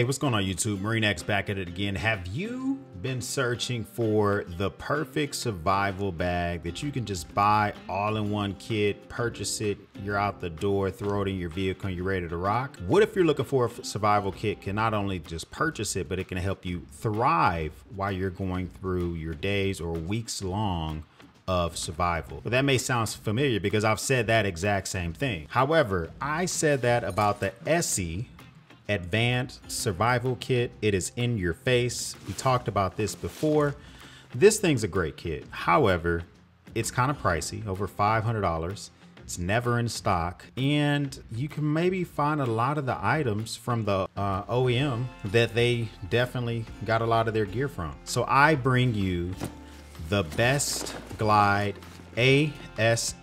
Hey, what's going on YouTube? Marine X back at it again. Have you been searching for the perfect survival bag that you can just buy all in one kit, purchase it, you're out the door, throw it in your vehicle and you're ready to rock? What if you're looking for a survival kit can not only just purchase it, but it can help you thrive while you're going through your days or weeks long of survival. But that may sound familiar because I've said that exact same thing. However, I said that about the ESEE advanced survival kit. It is in your face. We talked about this before. This thing's a great kit. However, it's kind of pricey, over $500. It's never in stock. And you can maybe find a lot of the items from the uh, OEM that they definitely got a lot of their gear from. So I bring you the Best Glide ASE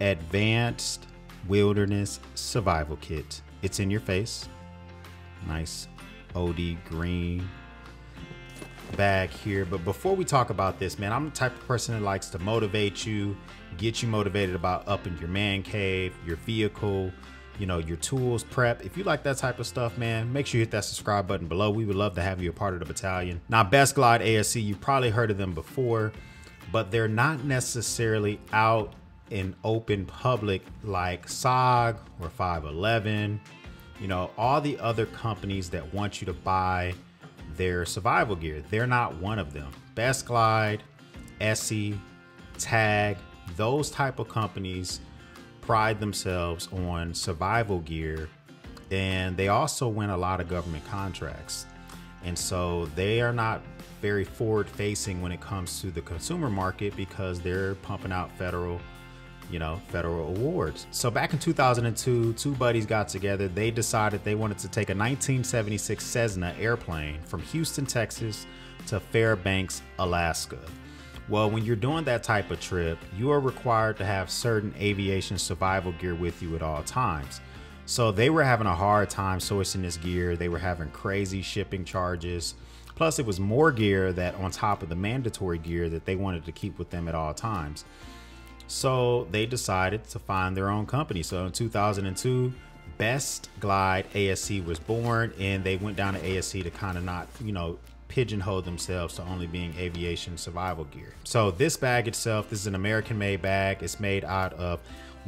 Advanced Wilderness Survival Kit. It's in your face. Nice OD green bag here. But before we talk about this, man, I'm the type of person that likes to motivate you, get you motivated about upping your man cave, your vehicle, you know, your tools, prep. If you like that type of stuff, man, make sure you hit that subscribe button below. We would love to have you a part of the battalion. Now, Best Glide ASE, you've probably heard of them before, but they're not necessarily out in open public like SOG or 511 you know, all the other companies that want you to buy their survival gear, they're not one of them. Best Glide, ESEE, Tag, those type of companies pride themselves on survival gear and they also win a lot of government contracts. And so they are not very forward facing when it comes to the consumer market because they're pumping out federal you know, federal awards. So back in 2002, two buddies got together. They decided they wanted to take a 1976 Cessna airplane from Houston, Texas to Fairbanks, Alaska. Well, when you're doing that type of trip, you are required to have certain aviation survival gear with you at all times. So they were having a hard time sourcing this gear. They were having crazy shipping charges. Plus, it was more gear that on top of the mandatory gear that they wanted to keep with them at all times. So they decided to find their own company. So in 2002, Best Glide ASE was born, and they went down to ASE to kind of not, you know, pigeonhole themselves to only being aviation survival gear. So this bag itself, this is an American made bag. It's made out of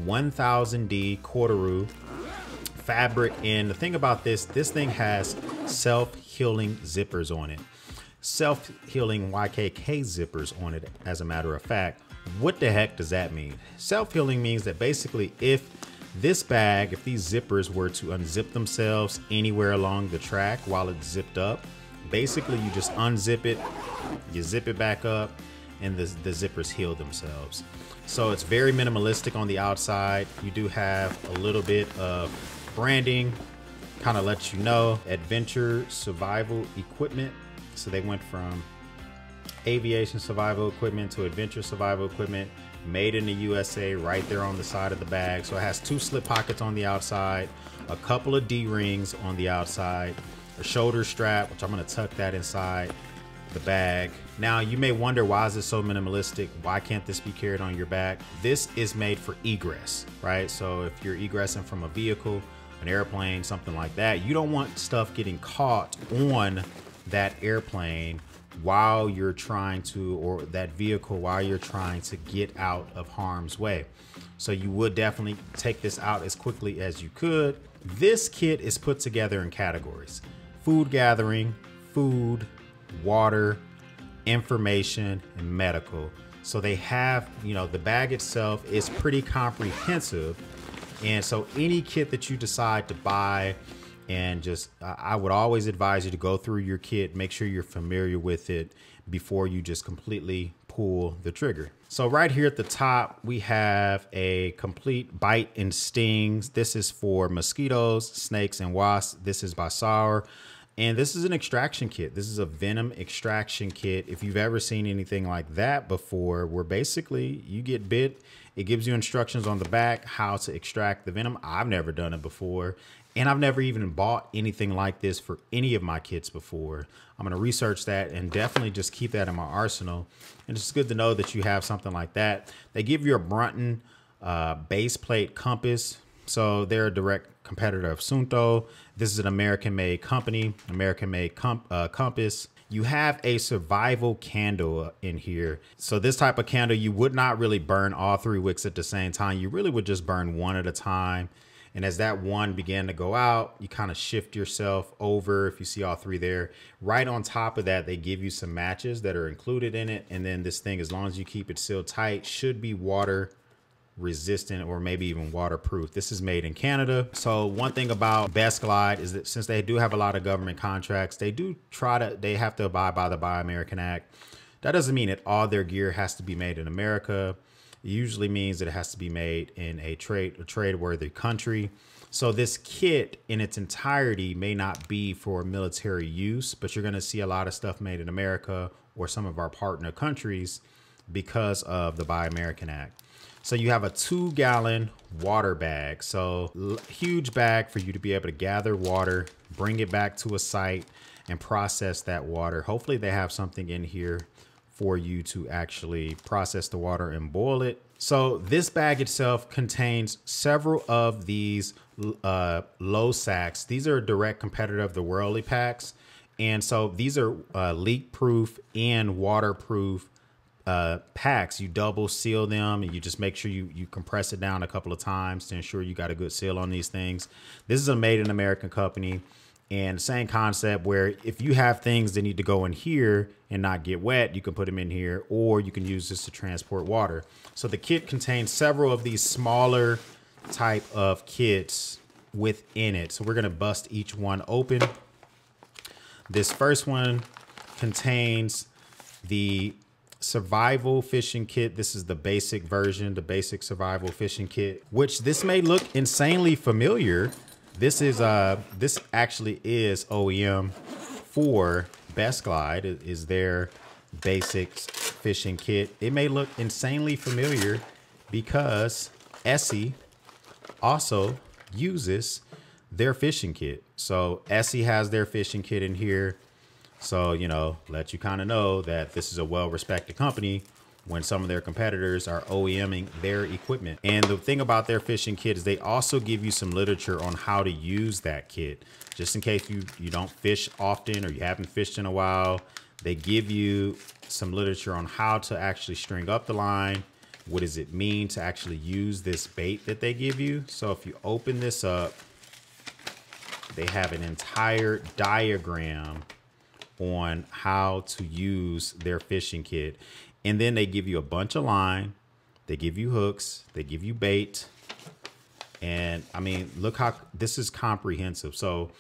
1000D Corduroy fabric. And the thing about this, this thing has self-healing zippers on it. Self-healing YKK zippers on it, as a matter of fact. What the heck does that mean? Self-healing means that basically if this bag, if these zippers were to unzip themselves anywhere along the track while it's zipped up, basically you just unzip it, you zip it back up, and the, the zippers heal themselves. So it's very minimalistic on the outside. You do have a little bit of branding, kind of lets you know adventure survival equipment. So they went from aviation survival equipment to adventure survival equipment made in the USA right there on the side of the bag. So it has two slip pockets on the outside, a couple of D-rings on the outside, a shoulder strap, which I'm gonna tuck that inside the bag. Now you may wonder why is this so minimalistic? Why can't this be carried on your back? This is made for egress, right? So if you're egressing from a vehicle, an airplane, something like that, you don't want stuff getting caught on that airplane while you're trying to, or that vehicle while you're trying to get out of harm's way. So you would definitely take this out as quickly as you could. This kit is put together in categories. Food gathering, food, water, information, and medical. So they have, you know, the bag itself is pretty comprehensive. And so any kit that you decide to buy, and just I would always advise you to go through your kit, make sure you're familiar with it before you just completely pull the trigger. So right here at the top, we have a complete bite and stings. This is for mosquitoes, snakes, and wasps. This is by Sawyer. And this is an extraction kit. This is a venom extraction kit. If you've ever seen anything like that before, where basically you get bit, it gives you instructions on the back how to extract the venom. I've never done it before. And I've never even bought anything like this for any of my kits before. I'm gonna research that and definitely just keep that in my arsenal. And it's good to know that you have something like that. They give you a Brunton uh, base plate compass. So they're a direct competitor of Suunto. This is an American-made company, American-made comp- uh, compass. You have a survival candle in here. So this type of candle, you would not really burn all three wicks at the same time. You really would just burn one at a time. And as that one began to go out, you kind of shift yourself over. If you see all three there, right on top of that, they give you some matches that are included in it. And then this thing, as long as you keep it sealed tight, should be water resistant or maybe even waterproof. This is made in Canada. So one thing about Best Glide is that since they do have a lot of government contracts, they do try to, they have to abide by the Buy American Act. That doesn't mean that all their gear has to be made in America usually means that it has to be made in a trade a trade worthy country. So this kit in its entirety may not be for military use, but you're going to see a lot of stuff made in America or some of our partner countries because of the Buy American Act. So you have a two gallon water bag. So huge bag for you to be able to gather water, bring it back to a site and process that water. Hopefully they have something in here for you to actually process the water and boil it. So this bag itself contains several of these uh, LOKSAKs. These are a direct competitor of the Whirly packs. And so these are uh, leak proof and waterproof uh, packs. You double seal them and you just make sure you, you compress it down a couple of times to ensure you got a good seal on these things. This is a made in American company. And same concept where if you have things that need to go in here and not get wet, you can put them in here or you can use this to transport water. So the kit contains several of these smaller type of kits within it. So we're gonna bust each one open. This first one contains the survival fishing kit. This is the basic version, the basic survival fishing kit, which this may look insanely familiar this is uh this actually is OEM for Best Glide is their basics fishing kit. It may look insanely familiar because ESEE also uses their fishing kit. So ESEE has their fishing kit in here. So, you know, let you kind of know that this is a well-respected company when some of their competitors are OEMing their equipment. And the thing about their fishing kit is they also give you some literature on how to use that kit. Just in case you, you don't fish often or you haven't fished in a while, they give you some literature on how to actually string up the line. What does it mean to actually use this bait that they give you? So if you open this up, they have an entire diagram on how to use their fishing kit. And then they give you a bunch of line, they give you hooks, they give you bait. And I mean, look how this is comprehensive. So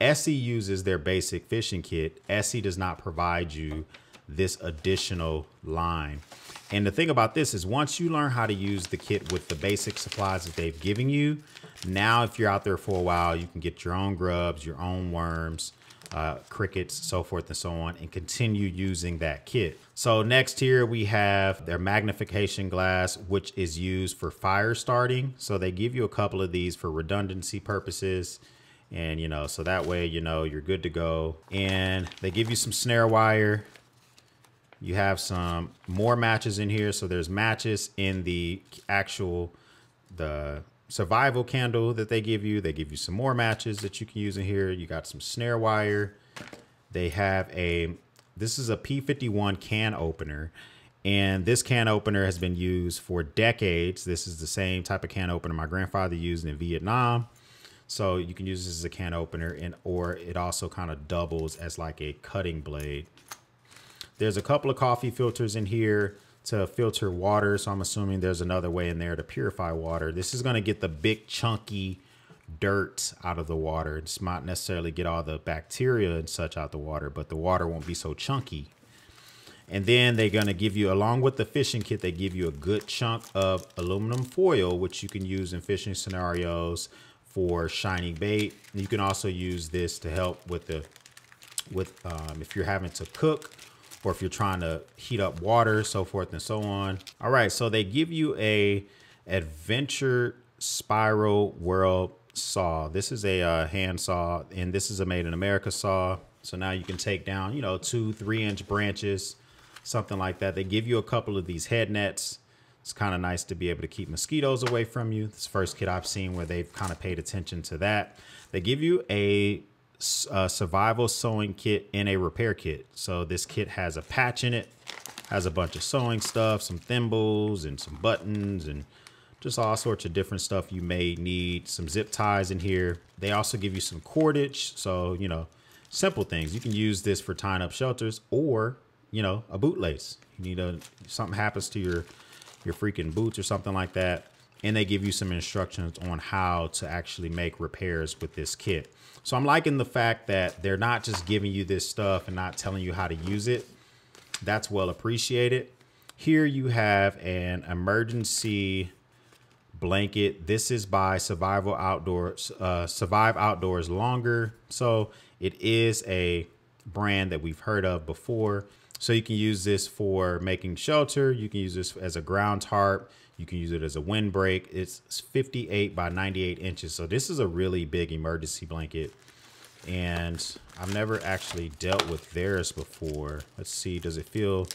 ESEE uses their basic fishing kit. ESEE does not provide you this additional line. And the thing about this is once you learn how to use the kit with the basic supplies that they've given you, now if you're out there for a while, you can get your own grubs, your own worms, uh, crickets, so forth and so on, and continue using that kit. So next here we have their magnification glass, which is used for fire starting. So they give you a couple of these for redundancy purposes. And, you know, so that way, you know, you're good to go. And they give you some snare wire. You have some more matches in here. So there's matches in the actual, the survival candle that they give you. They give you some more matches that you can use in here. You got some snare wire. They have a, this is a P51 can opener. And this can opener has been used for decades. This is the same type of can opener my grandfather used in Vietnam. So you can use this as a can opener and or it also kind of doubles as like a cutting blade. There's a couple of coffee filters in here to filter water. So I'm assuming there's another way in there to purify water. This is going to get the big chunky dirt out of the water. It's not necessarily get all the bacteria and such out the water, but the water won't be so chunky. And then they're going to give you, along with the fishing kit, they give you a good chunk of aluminum foil, which you can use in fishing scenarios for shining bait. You can also use this to help with the, with um, if you're having to cook or if you're trying to heat up water, so forth and so on. All right, so they give you a adventure spiral wire saw. This is a uh, hand saw, and this is a made in America saw. So now you can take down, you know, two, three inch branches, something like that. They give you a couple of these head nets It's kind of nice to be able to keep mosquitoes away from you. This first kit I've seen where they've kind of paid attention to that. They give you a, a uh, survival sewing kit and a repair kit. So this kit has a patch in it, has a bunch of sewing stuff, some thimbles and some buttons and just all sorts of different stuff you may need. Some zip ties in here. They also give you some cordage. So, you know, simple things. You can use this for tying up shelters or, you know, a bootlace. You need a, something happens to your, your freaking boots or something like that. And they give you some instructions on how to actually make repairs with this kit. So I'm liking the fact that they're not just giving you this stuff and not telling you how to use it. That's well appreciated. Here you have an emergency blanket. This is by Survival Outdoors, uh, Survive Outdoors Longer. So it is a brand that we've heard of before. So you can use this for making shelter. You can use this as a ground tarp. You can use it as a windbreak. It's 58 by 98 inches. So this is a really big emergency blanket. And I've never actually dealt with theirs before. Let's see, does it feel,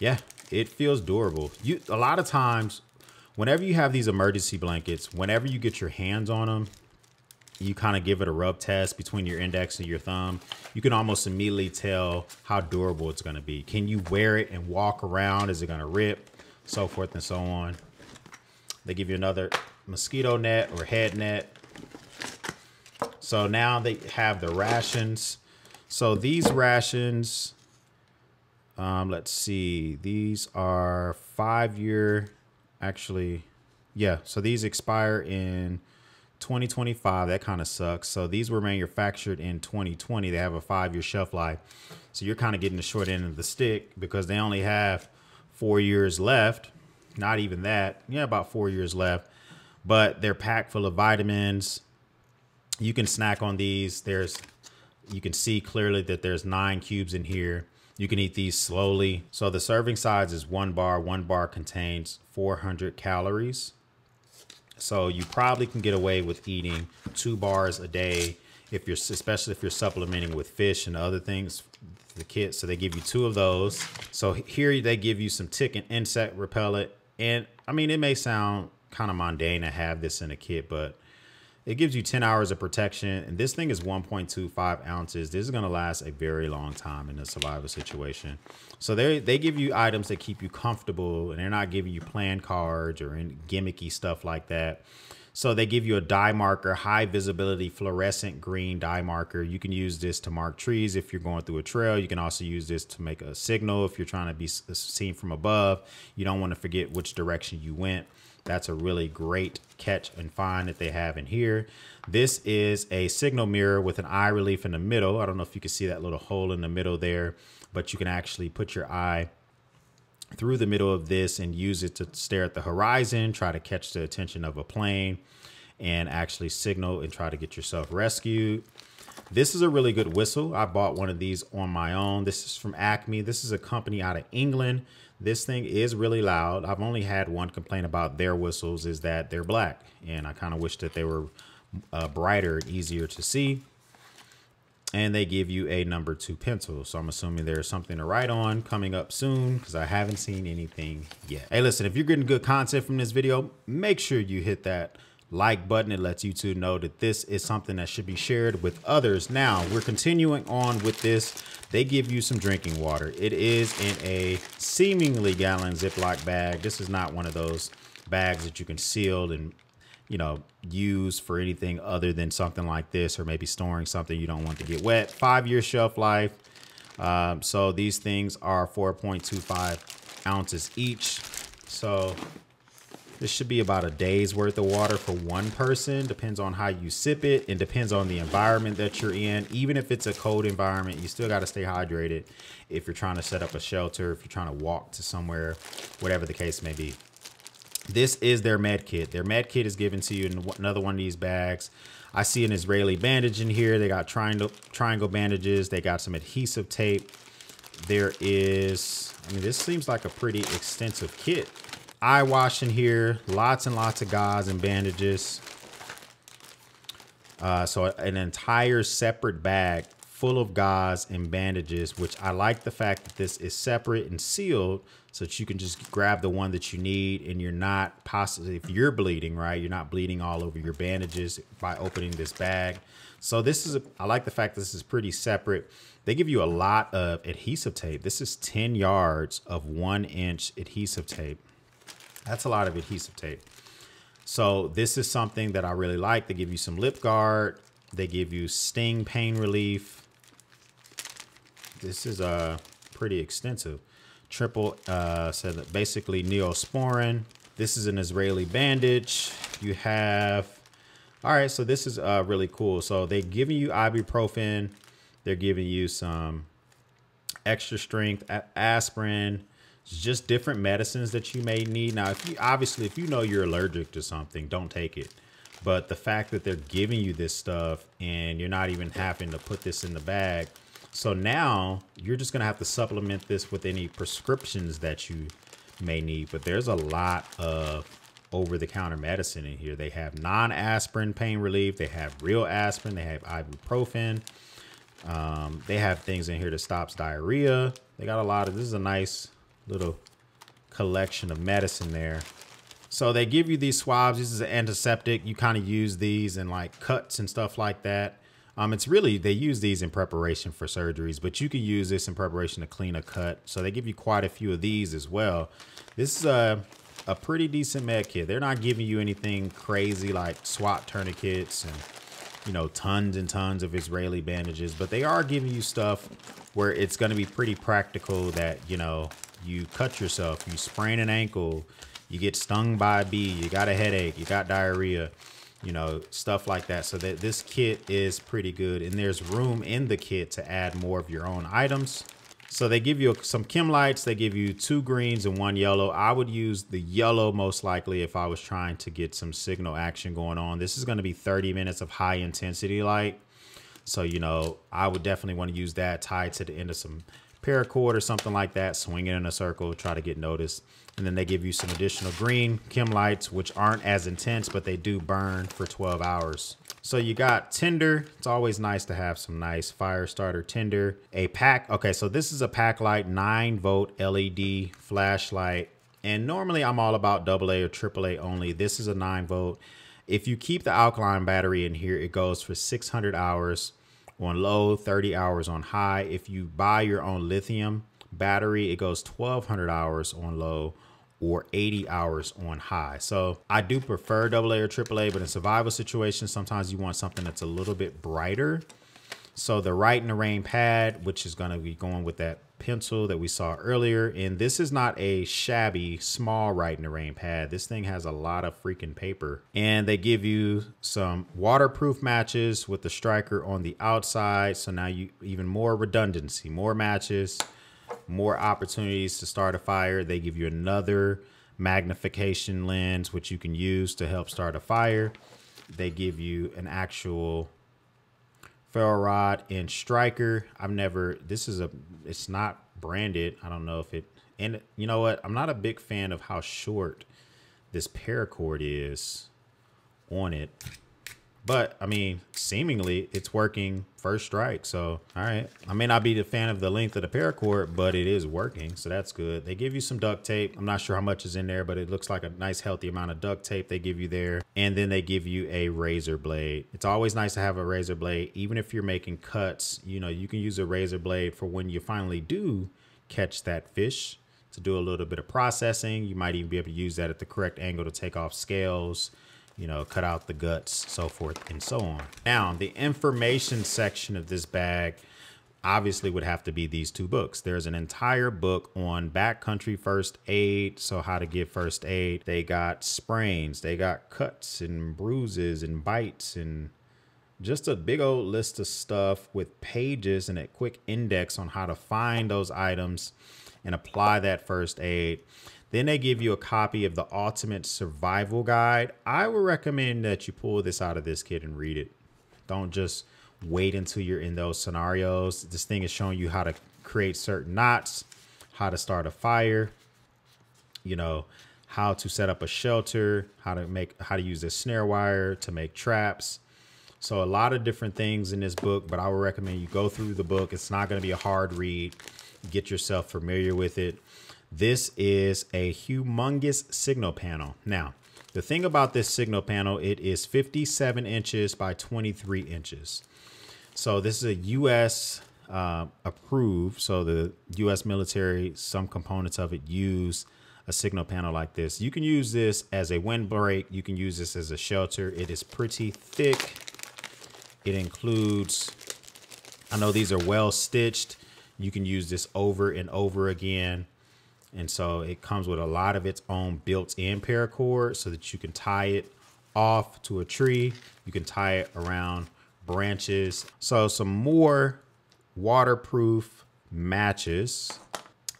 yeah, it feels durable. You A lot of times whenever you have these emergency blankets, whenever you get your hands on them, you kind of give it a rub test between your index and your thumb. You can almost immediately tell how durable it's going to be. Can you wear it and walk around? Is it going to rip? So forth and so on. They give you another mosquito net or head net. So now they have the rations. So these rations, um, let's see, these are five year actually, yeah. So these expire in 2025. That kind of sucks. So these were manufactured in 2020. They have a five year shelf life. So you're kind of getting the short end of the stick because they only have four years left. Not even that. Yeah, about four years left. But they're packed full of vitamins. You can snack on these. There's, you can see clearly that there's nine cubes in here. You can eat these slowly. So the serving size is one bar. One bar contains 400 calories. So you probably can get away with eating two bars a day if you're, especially if you're supplementing with fish and other things, the kit. So they give you two of those. So here they give you some tick and insect repellent. And I mean, it may sound kind of mundane to have this in a kit, but it gives you 10 hours of protection, and this thing is 1.25 ounces. This is going to last a very long time in a survival situation. So they they give you items that keep you comfortable, and they're not giving you plan cards or any gimmicky stuff like that. So they give you a dye marker, high visibility fluorescent green dye marker. You can use this to mark trees if you're going through a trail. You can also use this to make a signal if you're trying to be uh, seen from above. You don't want to forget which direction you went. That's a really great catch and find that they have in here. This is a signal mirror with an eye relief in the middle. I don't know if you can see that little hole in the middle there, but you can actually put your eye through the middle of this and use it to stare at the horizon, try to catch the attention of a plane and actually signal and try to get yourself rescued. This is a really good whistle. I bought one of these on my own. This is from Acme. This is a company out of England. This thing is really loud. I've only had one complaint about their whistles is that they're black. And I kind of wish that they were uh, brighter and easier to see. And they give you a number two pencil. So I'm assuming there's something to write on coming up soon because I haven't seen anything yet. Hey, listen, if you're getting good content from this video, make sure you hit that like button. It lets YouTube know that this is something that should be shared with others. Now, we're continuing on with this. They give you some drinking water. It is in a seemingly gallon Ziploc bag. This is not one of those bags that you can seal and you know, use for anything other than something like this or maybe storing something you don't want to get wet. Five year shelf life. Um, so these things are 4.25 ounces each. So this should be about a day's worth of water for one person. Depends on how you sip it and depends on the environment that you're in. Even if it's a cold environment, you still got to stay hydrated if you're trying to set up a shelter, if you're trying to walk to somewhere, whatever the case may be. This is their med kit. Their med kit is given to you in another one of these bags. I see an Israeli bandage in here. They got triangle triangle bandages. They got some adhesive tape. There is, I mean, this seems like a pretty extensive kit eye wash in here, lots and lots of gauze and bandages. Uh, so an entire separate bag full of gauze and bandages, which I like the fact that this is separate and sealed so that you can just grab the one that you need and you're not possibly, if you're bleeding, right, you're not bleeding all over your bandages by opening this bag. So this is, a, I like the fact this is pretty separate. They give you a lot of adhesive tape. This is 10 yards of one inch adhesive tape. That's a lot of adhesive tape. So this is something that I really like. They give you some lip guard. They give you sting pain relief. This is uh, pretty extensive. Triple, uh, said that basically neosporin. This is an Israeli bandage. You have, all right, so this is uh, really cool. So they're giving you ibuprofen. They're giving you some extra strength aspirin, just different medicines that you may need. Now, if you obviously, if you know you're allergic to something, don't take it. But the fact that they're giving you this stuff and you're not even having to put this in the bag. So now you're just going to have to supplement this with any prescriptions that you may need. But there's a lot of over the counter medicine in here. They have non aspirin pain relief, they have real aspirin, they have ibuprofen. Um, they have things in here that stops diarrhea. They got a lot of this is a nice little collection of medicine there. So they give you these swabs. This is an antiseptic. You kind of use these in like cuts and stuff like that. Um, it's really, they use these in preparation for surgeries, but you can use this in preparation to clean a cut. So they give you quite a few of these as well. This is a, a pretty decent med kit. They're not giving you anything crazy like SWAT tourniquets and, you know, tons and tons of Israeli bandages, but they are giving you stuff where it's going to be pretty practical that, you know, you cut yourself, you sprain an ankle, you get stung by a bee, you got a headache, you got diarrhea, you know, stuff like that. So that this kit is pretty good and there's room in the kit to add more of your own items. So they give you some chem lights, they give you two greens and one yellow. I would use the yellow most likely if I was trying to get some signal action going on. This is gonna be 30 minutes of high intensity light. So, you know, I would definitely want to use that tied to the end of some paracord or something like that, swing it in a circle, try to get noticed. And then they give you some additional green chem lights, which aren't as intense, but they do burn for 12 hours. So you got tinder. It's always nice to have some nice fire starter tinder. A pack. Okay, so this is a Pak-Lite, 9 volt LED flashlight. And normally I'm all about AA or AAA only. This is a 9 volt. If you keep the alkaline battery in here, it goes for 600 hours on low, 30 hours on high. If you buy your own lithium battery, it goes 1200 hours on low or 80 hours on high. So I do prefer double A AA or AAA, but in survival situations, sometimes you want something that's a little bit brighter. So the Rite in the Rain pad, which is gonna be going with that pencil that we saw earlier. And this is not a shabby small Rite in Rain pad. This thing has a lot of freaking paper. And they give you some waterproof matches with the striker on the outside. So now you even more redundancy, more matches, more opportunities to start a fire. They give you another magnification lens, which you can use to help start a fire. They give you an actual ferro rod and striker. I've never, this is a, it's not branded. I don't know if it, and you know what? I'm not a big fan of how short this paracord is on it. But I mean, seemingly it's working first strike. So, all right. I may not be the fan of the length of the paracord, but it is working. So that's good. They give you some duct tape. I'm not sure how much is in there, but it looks like a nice healthy amount of duct tape they give you there. And then they give you a razor blade. It's always nice to have a razor blade. Even if you're making cuts, you know, you can use a razor blade for when you finally do catch that fish to do a little bit of processing. You might even be able to use that at the correct angle to take off scales you know, cut out the guts, so forth and so on. Now, the information section of this bag obviously would have to be these two books. There's an entire book on backcountry first aid, so how to give first aid. They got sprains, they got cuts and bruises and bites and just a big old list of stuff with pages and a quick index on how to find those items and apply that first aid. Then they give you a copy of the Ultimate Survival Guide. I would recommend that you pull this out of this kit and read it. Don't just wait until you're in those scenarios. This thing is showing you how to create certain knots, how to start a fire, you know, how to set up a shelter, how to make how to use a snare wire to make traps, So a lot of different things in this book, but I would recommend you go through the book. It's not going to be a hard read. Get yourself familiar with it. This is a humongous signal panel. Now, the thing about this signal panel, it is 57 inches by 23 inches. So this is a U.S. Uh, approved. So the U.S. military, some components of it use a signal panel like this. You can use this as a windbreak. You can use this as a shelter. It is pretty thick. It includes, I know these are well stitched. You can use this over and over again. And so it comes with a lot of its own built-in paracord so that you can tie it off to a tree. You can tie it around branches. So some more waterproof matches.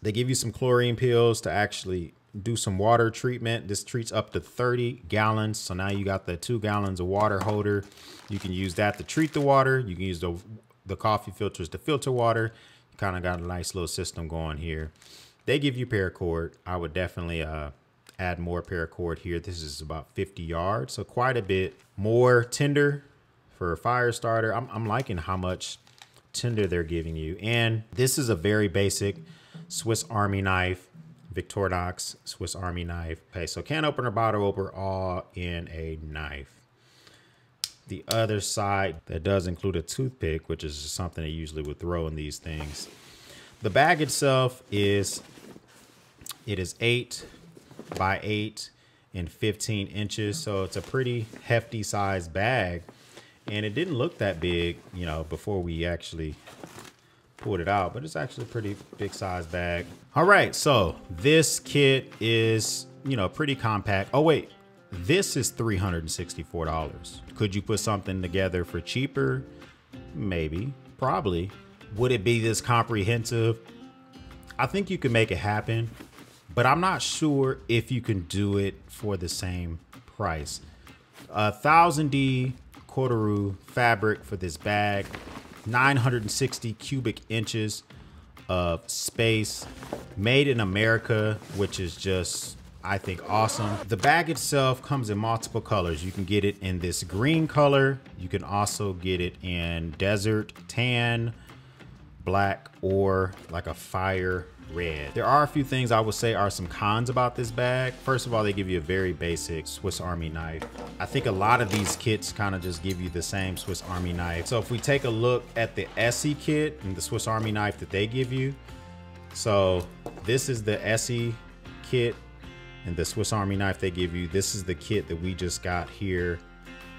They give you some chlorine pills to actually do some water treatment. This treats up to 30 gallons. So now you got the two gallons of water holder. You can use that to treat the water. You can use the, the coffee filters to filter water. You kind of got a nice little system going here. They give you paracord. I would definitely uh, add more paracord here. This is about 50 yards, so quite a bit more tinder for a fire starter. I'm, I'm liking how much tinder they're giving you. And this is a very basic Swiss Army knife, Victorinox Swiss Army knife. Okay, so can opener, bottle opener, all in a knife. The other side that does include a toothpick, which is something they usually would throw in these things. The bag itself is, it is eight by eight and 15 inches. So it's a pretty hefty size bag and it didn't look that big, you know, before we actually pulled it out, but it's actually a pretty big size bag. All right, so this kit is, you know, pretty compact. Oh wait, this is $364. Could you put something together for cheaper? Maybe, probably. Would it be this comprehensive? I think you can make it happen, but I'm not sure if you can do it for the same price. A thousand D corduroy fabric for this bag, 960 cubic inches of space, made in America, which is just I think awesome. The bag itself comes in multiple colors. You can get it in this green color. You can also get it in desert tan, black, or like a fire red. There are a few things I would say are some cons about this bag. First of all, they give you a very basic Swiss Army knife. I think a lot of these kits kind of just give you the same Swiss Army knife. So if we take a look at the ESEE kit and the Swiss Army knife that they give you, so this is the ESEE kit and the Swiss Army knife they give you. This is the kit that we just got here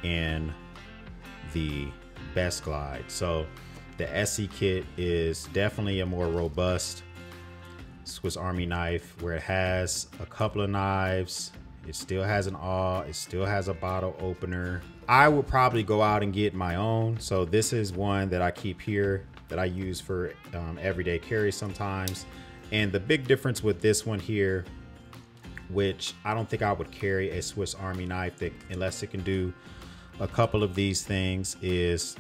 in the Best Glide. So the ESEE kit is definitely a more robust Swiss Army knife where it has a couple of knives. It still has an awl. It still has a bottle opener. I would probably go out and get my own. So this is one that I keep here that I use for um, everyday carry sometimes. And the big difference with this one here, which I don't think I would carry a Swiss Army knife that unless it can do a couple of these things is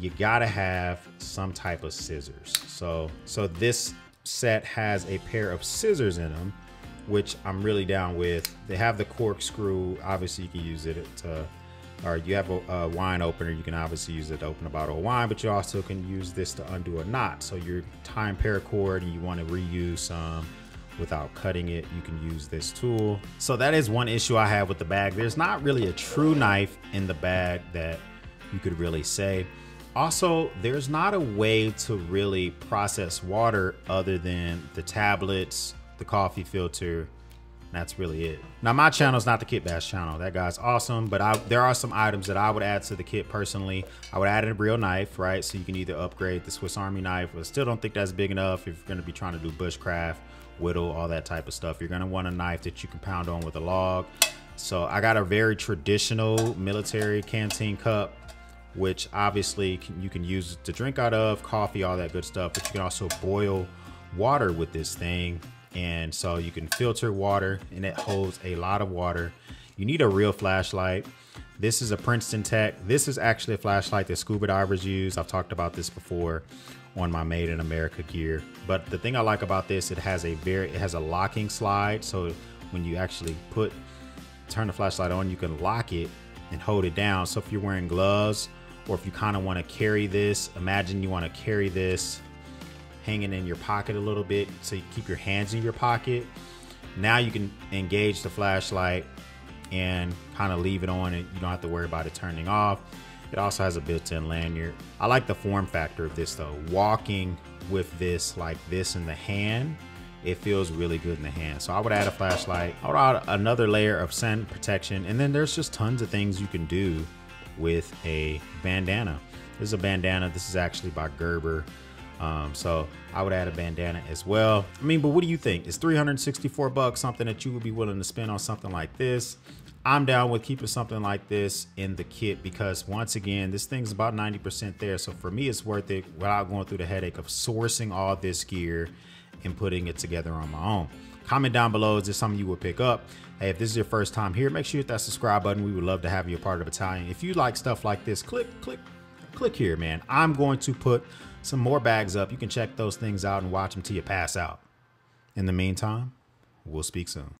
you gotta have some type of scissors. So, so this set has a pair of scissors in them, which I'm really down with. They have the corkscrew. Obviously, you can use it to, or you have a, a, wine opener. You can obviously use it to open a bottle of wine, but you also can use this to undo a knot. So you're tying paracord and you want to reuse some without cutting it, you can use this tool. So that is one issue I have with the bag. There's not really a true knife in the bag that you could really say. Also, there's not a way to really process water other than the tablets, the coffee filter. That's really it. Now, my channel is not the Kit Bash channel. That guy's awesome, but I, there are some items that I would add to the kit personally. I would add a real knife, right? So you can either upgrade the Swiss Army knife, but still don't think that's big enough if you're gonna be trying to do bushcraft, whittle, all that type of stuff. You're gonna want a knife that you can pound on with a log. So I got a very traditional military canteen cup which obviously can, you can use to drink out of, coffee, all that good stuff, but you can also boil water with this thing. And so you can filter water and it holds a lot of water. You need a real flashlight. This is a Princeton Tech. This is actually a flashlight that scuba divers use. I've talked about this before on my Made in America gear. But the thing I like about this, it has a very, it has a locking slide. So when you actually put, turn the flashlight on, you can lock it and hold it down. So if you're wearing gloves or if you kind of want to carry this, imagine you want to carry this hanging in your pocket a little bit so you keep your hands in your pocket. Now you can engage the flashlight and kind of leave it on and you don't have to worry about it turning off. It also has a built-in lanyard. I like the form factor of this though. Walking with this like this in the hand, it feels really good in the hand. So I would add a flashlight. I would add another layer of sun protection. And then there's just tons of things you can do with a bandana. This is a bandana. This is actually by Gerber. Um, so I would add a bandana as well. I mean, but what do you think? Is 364 bucks something that you would be willing to spend on something like this? I'm down with keeping something like this in the kit because once again, this thing's about 90% there. So for me, it's worth it without going through the headache of sourcing all this gear and putting it together on my own. Comment down below, is this something you would pick up? Hey, if this is your first time here, make sure you hit that subscribe button. We would love to have you a part of the battalion. If you like stuff like this, click, click, click here, man. I'm going to put some more bags up. You can check those things out and watch them till you pass out. In the meantime, we'll speak soon.